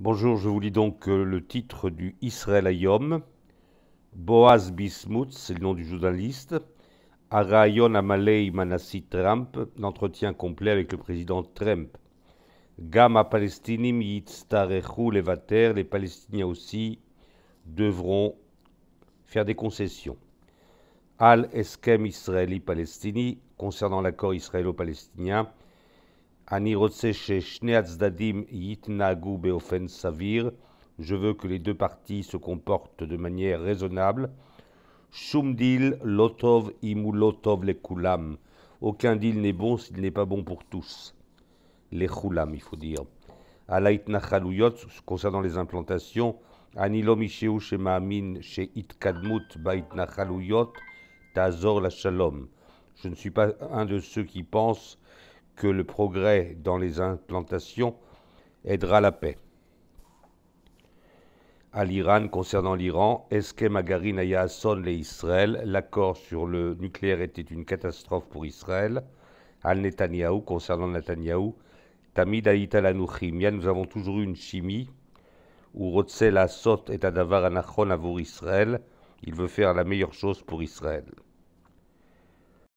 Bonjour, je vous lis donc euh, le titre du Israël Ayom. Boaz Bismuth, c'est le nom du journaliste. Arayon Amalei Manassi Trump, l'entretien complet avec le président Trump. Gama Palestinim Yitztarechu Levater, les Palestiniens aussi devront faire des concessions. Al Eskem Israeli Palestini, concernant l'accord israélo-palestinien, Savir. Je veux que les deux parties se comportent de manière raisonnable. Shumdil Lotov Imulotov le Kulam. Aucun deal n'est bon s'il n'est pas bon pour tous. Kulam, il faut dire. Alait Nachaluyot, concernant les implantations, Anilom Isheu Shemaamin She Itkadmut Bait Tazor la Shalom. Je ne suis pas un de ceux qui pensent que le progrès dans les implantations aidera la paix. À l'Iran, concernant l'Iran, Eskem Agarin et Israël, l'accord sur le nucléaire était une catastrophe pour Israël. Al Netanyahu, concernant Netanyahu, Tamid nous avons toujours eu une chimie, où Rotzel Asot et Adavar Anachon Avour Israël, il veut faire la meilleure chose pour Israël.